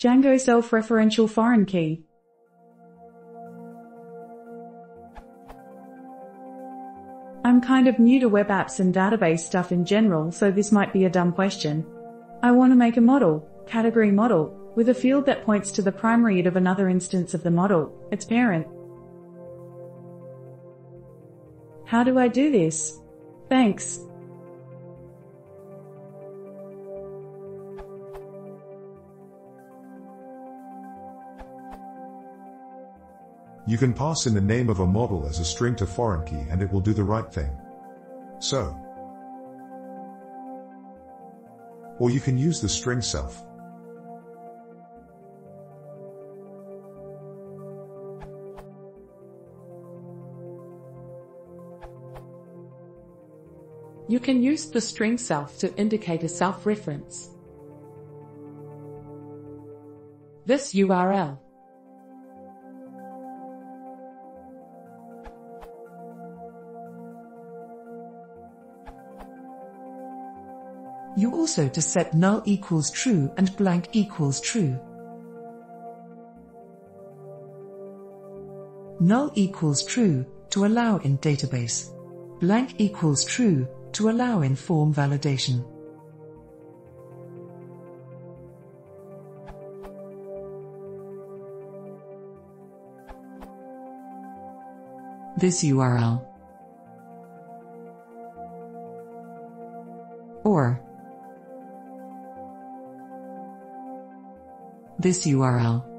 Django self-referential foreign key. I'm kind of new to web apps and database stuff in general, so this might be a dumb question. I want to make a model, category model, with a field that points to the primary id of another instance of the model, its parent. How do I do this? Thanks. You can pass in the name of a model as a string to foreign key and it will do the right thing. So. Or you can use the string self. You can use the string self to indicate a self-reference. This URL You also to set null equals true and blank equals true. Null equals true to allow in database. Blank equals true to allow in form validation. This URL or this URL